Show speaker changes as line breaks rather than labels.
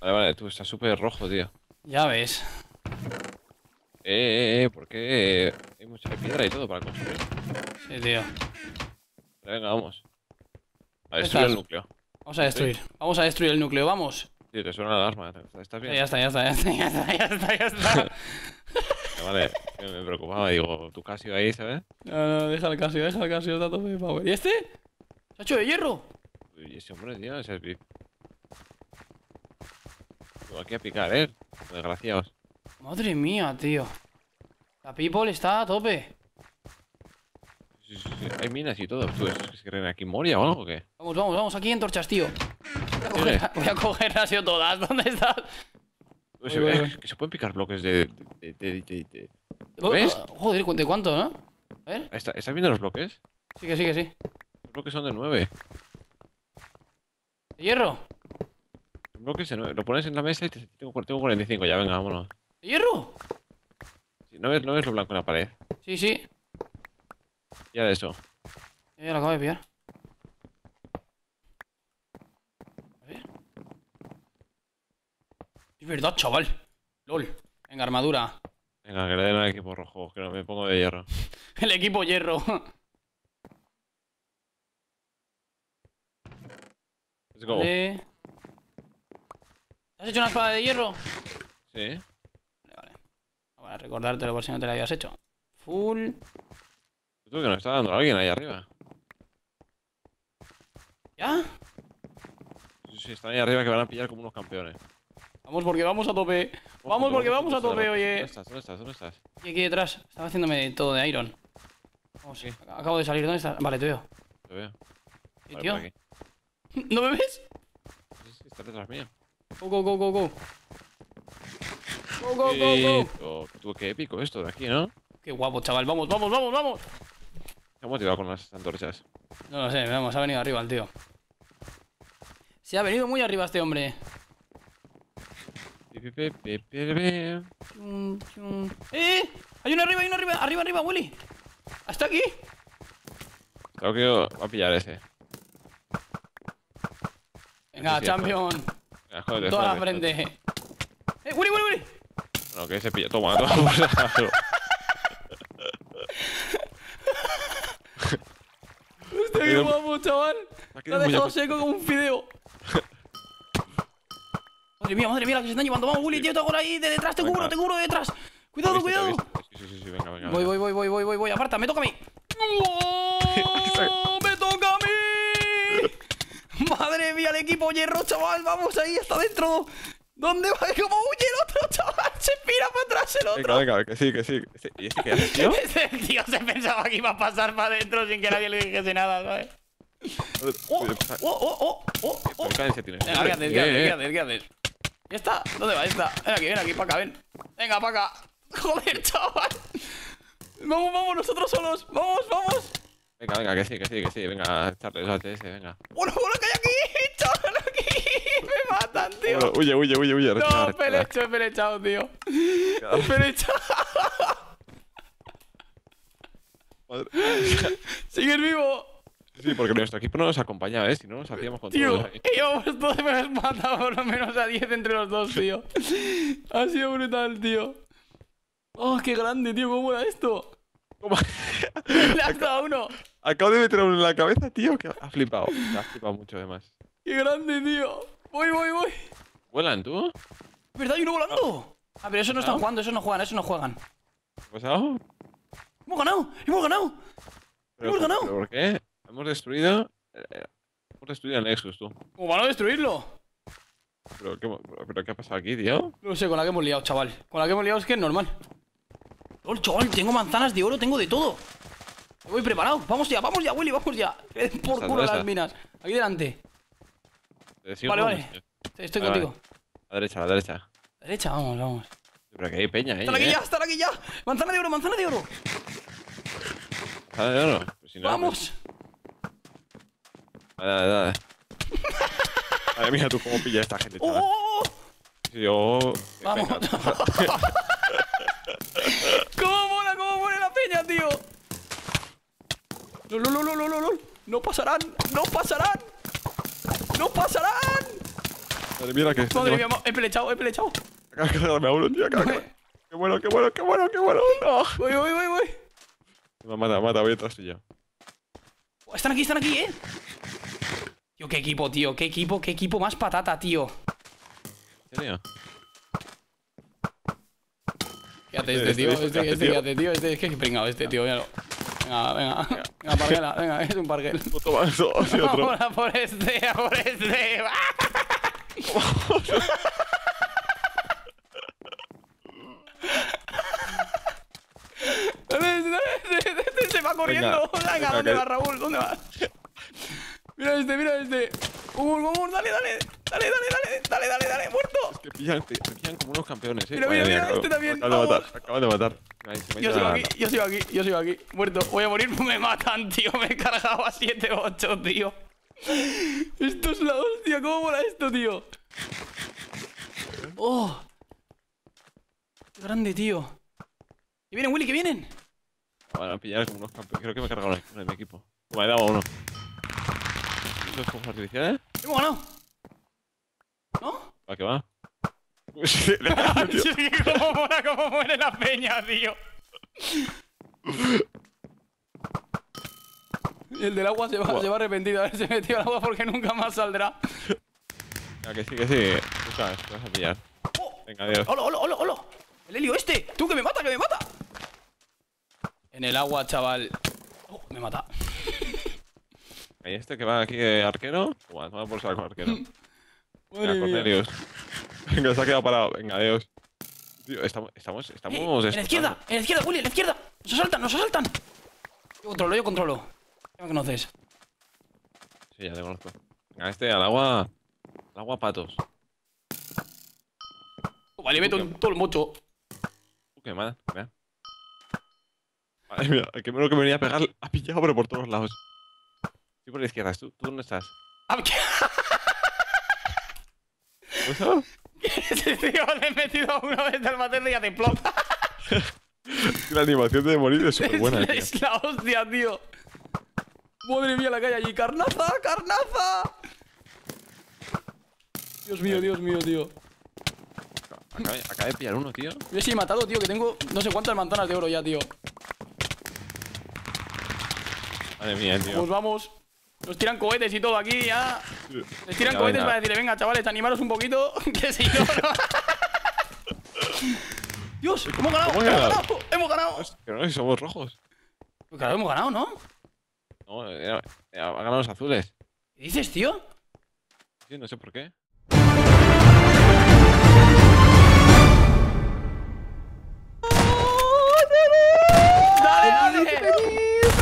Vale, vale, tú estás súper rojo, tío.
Ya ves.
Eh, eh, eh, ¿por qué hay mucha piedra y todo para construir?
Sí, tío.
Venga, vamos. A
¿Dónde
destruir el núcleo.
Vamos a destruir. Vamos a destruir el núcleo, vamos.
Tío, te suena la alarma. ¿Estás
Sí,
bien?
ya está, ya está, ya está, ya está, ya está, ya está.
Vale, me preocupaba. Digo, tu Casio ahí, ¿sabes?
No, no, deja el casio, deja el casio, está tope de power. ¿Y este? ¿Se ha hecho de hierro?
Y ese hombre, tío, ese es. Tengo aquí a picar, ¿eh? Desgraciados.
Madre mía, tío. La people está a tope.
Sí, sí, sí. Hay minas y todo. ¿Tú estos que se creen aquí Moria o algo o qué?
Vamos, vamos, vamos, aquí en torchas, tío. Voy a, coger, voy a cogerlas yo todas. ¿Dónde estás?
Pues,
Voy, voy,
eh,
voy.
que se pueden picar bloques de... de, de, de- de- ¿Ves?
oh, Joder, ¿de cuánto, no? A ver.
¿Está- ¿Estás viendo los bloques?
Sí, que sí, que sí.
Los bloques son de 9.
¿De hierro?
Bloques de 9. Lo pones en la mesa y te, tengo, tengo 45. Ya, venga, vámonos.
¿De hierro?
¿No ves, no ves lo blanco en la pared?
Sí, sí.
Ya de eso.
Ya lo acabo de pillar. A ver. Es verdad, chaval. LOL. Venga, armadura.
Venga, que le den al equipo rojo, que no me pongo de hierro.
El equipo hierro.
Let's go.
Vale. ¿Te has hecho una espada de hierro?
Sí.
Vale, vale. Para recordártelo por si no te la habías hecho. Full.
Tú que nos está dando alguien ahí arriba.
¿Ya?
Sí, sí, están ahí arriba que van a pillar como unos campeones.
Vamos porque vamos a tope. Vamos porque vamos a
¿dónde
tope, oye.
¿Dónde estás? ¿Dónde estás? ¿Dónde estás?
Y aquí detrás. Estaba haciéndome todo de iron. Vamos,
Sí.
acabo de salir. ¿Dónde estás? Vale, te veo.
Te veo. Vale,
tío.
aquí.
¿No me ves?
Sí, sí, está detrás mío.
Go, go, go, go, go. Go, go, go, go.
oh, tú, qué épico esto de aquí, ¿no?
Qué guapo, chaval. Vamos, vamos, vamos, vamos.
Se ha motivado con las antorchas.
No lo sé, vamos, ha venido arriba el tío. Se ha venido muy arriba este hombre. ¡Eh! Hay uno arriba, hay uno arriba, arriba, arriba, Willy. ¿Hasta aquí?
Creo que va a pillar ese.
Venga,
sí,
champion.
Venga, jódete,
Toda la
jódete,
frente. ¡Eh, Willy, Willy, Willy!
No, que se pilla. Toma, toma.
Hostia, qué guapo, chaval. Lo ha
muy
dejado seco como un fideo. Madre mía, madre mía, la que se están llevando. Vamos, Willy, tío, te hago ahí de detrás, te
Venga.
cubro, te cubro de detrás. Cuidado, cuidado.
Sí, sí, sí, venga, venga.
Voy, voy, voy, voy, voy, voy, voy. Aparta, me toca a mí. Mía, el equipo hierro, chaval. Vamos ahí, está dentro. ¿Dónde va? ¿Cómo huye el otro, chaval? Se pira para atrás el
Venga,
otro.
venga, que sí, que sí. que sí. ¿Y este qué hace, tío?
Ese tío se pensaba que iba a pasar para adentro sin que nadie le dijese nada, ¿sabes? ¡Oh! ¡Oh, oh, oh! ¡Oh, oh!
¿Por qué?
Venga, ¿qué haces? ¿Qué haces? ¿Qué haces? ¿Ya está? ¿Dónde va esta? Ven aquí, ven aquí, para acá, ven. Venga, para acá. Joder, chaval. Vamos, vamos, nosotros solos. Vamos, vamos.
Venga, venga, que sí, que sí, que sí. Venga, Charles, ese, venga.
¡Hola, hola, hay aquí! ¡Chaval, aquí! Me matan, tío.
Bueno, Huye, huye, huye, huye. respira,
No,
respira.
pelecho, pelechado, tío. Pelechado.
madre-
Sigues vivo.
Sí, porque nuestro equipo no nos acompañaba, ¿eh? Si no, nos hacíamos con
Tío,
todos ahí.
íbamos todos y me matado por lo menos a 10 entre los dos, tío. Ha sido brutal, tío. Oh, qué grande, tío, cómo era esto.
Toma.
Le has dado uno.
Acabo de meter uno en la cabeza, tío, que ha flipado. Ha flipado mucho, además.
Qué grande, tío. Voy, voy, voy.
¿Vuelan tú?
¿Verdad? ¿Hay uno volando? Ah, pero esos no están
¿Ah?
jugando, esos no juegan, esos no juegan.
¿Qué ha pasado?
¡Hemos ganado! ¡Hemos ganado!
¿Pero,
¡Hemos ganado!
¿pero por qué? Hemos destruido... eh, hemos destruido el Nexus, tú.
¿Cómo van a destruirlo?
¿Pero qué, pero qué ha pasado aquí, tío?
No sé, con la que hemos liado, chaval. Con la que hemos liado es que es normal. ¡Lol, chaval! Tengo manzanas de oro, tengo de todo. Me voy preparado. Vamos ya, vamos ya, Willy, vamos ya. Por
¿Dónde
culo las minas. Aquí delante.
¿Te sigo
Vale, vale.
esto?
Estoy
Vale,
contigo.
A la derecha, a la derecha.
A la derecha, vamos, vamos.
Pero que hay peña ahí,
¡Están aquí
¿eh?
ya! ¡Están aquí ya! ¡Manzana de oro, manzana de oro!
Dale, dale, pues si no,
¡Vamos!
pues- Dale, dale, dale. Madre mía, tú cómo pillas a esta gente,
¡Oh,
chaval.
oh,
yo...
¡Vamos!
Venga,
¿Cómo mola, cómo mola la peña, tío? ¡No, no, no, no, no, no, no! ¡No pasarán! ¡No pasarán! ¡No pasarán!
Madre mía, que
Madre mía, he pelechado, he pelechado.
Uno, tío. cargar- Qué bueno, qué bueno, qué bueno, qué bueno. No.
Voy, voy, voy, voy.
Me mata, mata, voy detrás tuyo.
Oh, Están aquí, están aquí, eh. Tío, qué equipo, tío. Qué equipo, qué equipo más patata, tío.
¿En serio?
Fíjate
Este,
tío.
este,
Este,
este,
este, fíjate, tío. Este es que pringado, este, tío. Míralo. Venga, venga. Venga, parguela, venga, es un parguel.
Otro otro.
Vamos a por este, a por este. Se va corriendo. Venga,
venga,
¿dónde vas, Raúl? ¿Dónde vas? Mira este, mira este. Gumur, Gumur, dale, dale. Dale, dale, dale, dale, dale, dale, muerto.
Que pillan, te, te pillan como unos campeones, eh.
Mira, mira, mira, este también,
Acaban de matar, acaban de matar. Ahí, se me ha
Yo sigo aquí, yo sigo aquí, yo sigo aquí. Muerto. Voy a morir, me matan, tío. Me he cargado a 7-8, tío. Esto es la hostia, ¿cómo mola esto, tío? ¡Oh! ¡Qué grande, tío! ¡Que vienen, Willy, que vienen!
Van a pillar como unos campeones. Creo que me he cargado uno de mi equipo. Toma, he dado uno. ¿Los fuegos artificiales?
¡Hemos ganado! ¿No?
¿Para qué va? Tío.
Sí, cómo mola, cómo muere la peña, tío. Y el del agua se va, se va arrepentido de haberse metido al agua porque nunca más saldrá.
Venga, que sí, que sí. Busca, te vas a pillar.
¡Oh!
Venga, adiós.
¡Hola, hola, hola, hola! ¡El helio este! ¡Tú que me mata, que me mata! En el agua, chaval. Oh, me mata.
Ahí este que va aquí de arquero. Toma, toma por saco arquero. Venga. Cornelius. Venga, se ha quedado parado. Venga, adiós. Tío, estamos, estamos,
Eh,
estamos.
en la izquierda, en la izquierda, Willy, en la izquierda. Nos asaltan, nos asaltan. Yo controlo, yo controlo. Ya me conoces.
Sí, ya te conozco. Venga, este al agua. Al agua patos.
Oh, Vale, meto en todo el mocho.
Uh, qué mal. Mira. Madre mía, el que me venía a pegar ha pillado, pero por todos lados. Estoy por la izquierda. ¿Tú, ¿tú dónde estás?
Ah, ¿qué?
¿Dónde estás?
Ese tío le he metido a uno desde el materno y ya te explota.
La animación de morir es súper buena, tío.
Es la hostia, tío. Madre mía, la calle allí. ¡Carnaza! ¡Carnaza! Dios mío, Dios mío, tío.
Acabé, acabé de pillar uno, tío.
Yo sí he matado, tío, que tengo no sé cuántas manzanas de oro ya, tío.
Madre mía, tío.
Pues vamos. Nos tiran cohetes y todo aquí ya. Nos tiran cohetes para decirle, venga, chavales, animaros un poquito. Que si no. Dios, hemos ganado, hemos
ganado,
hemos ganado.
Pero no, si somos rojos.
Pues claro, hemos ganado, ¿no?
No, eh, eh, han ganado los azules.
¿Qué dices, tío?
Sí, no sé por qué. ¡Dale, dale!